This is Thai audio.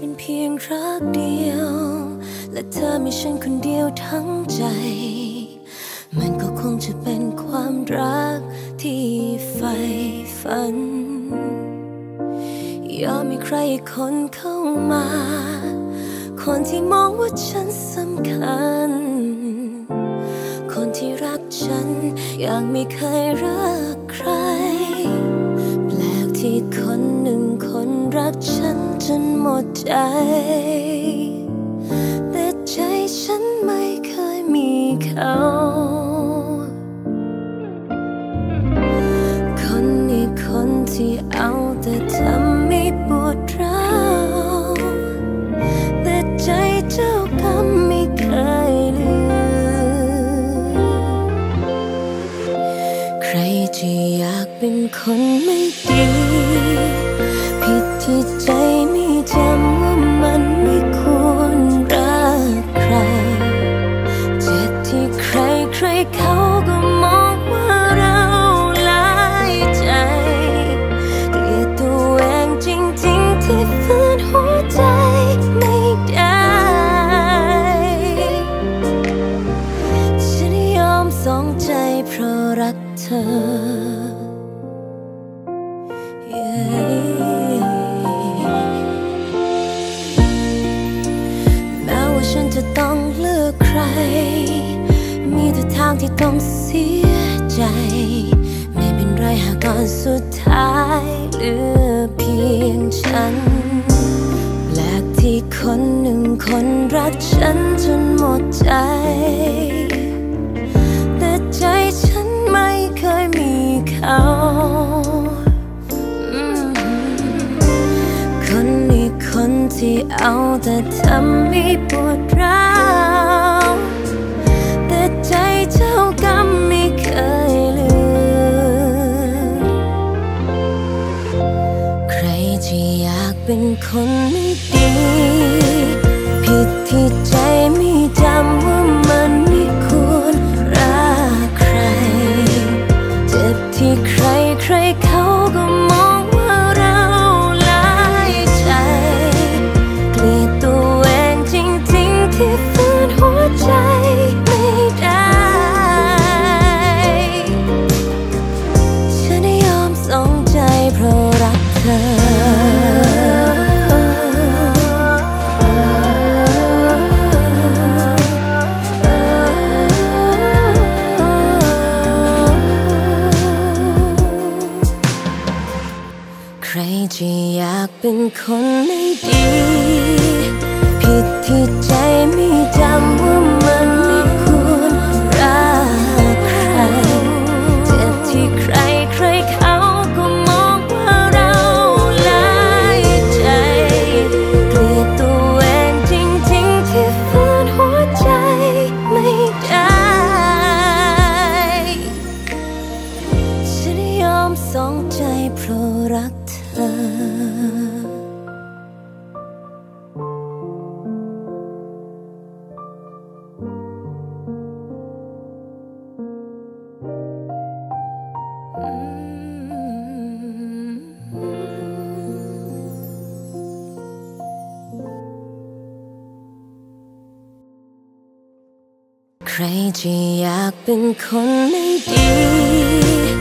เป็นเพียงรักเดียว และเธอมีฉันคนเดียวทั้งใจ มันก็คงจะเป็นความรักที่ใฝ่ฝัน ยอมให้ใครคนเข้ามา คนที่มองว่าฉันสำคัญ คนที่รักฉันอย่างไม่เคยรักใคร แปลกที่คนหนึ่งคนรักฉัน จนหมดใจ แต่ใจฉันไม่เคยมีเขาคนนี้คนที่เอาแต่ทำให้ปวดร้าวแต่ใจเจ้ากรรมไม่เคยลืมใครจะอยากเป็นคนไม่ดี เขาก็มองว่าเราหลายใจ เกลียดตัวเองจริงๆที่ฝืนหัวใจไม่ได้ฉันยอมสองใจเพราะรักเธอแม้ว่าฉันจะต้องเลือกใคร มีแต่ทางที่ต้องเสียใจ ไม่เป็นไรหากตอนสุดท้ายเหลือเพียงฉันแปลกที่คนหนึ่งคนรักฉันจนหมดใจ แต่ใจฉันไม่เคยมีเขาคนนี้คนที่เอาแต่ทำให้ปวด ไม่อยากเป็นคนไม่ดี ผิดที่ใจไม่จำว่า รจะอยากเป็นคนไม่ดี ผิดที่ใจไม่จำ ใครจะอยากเป็นคนไม่ดี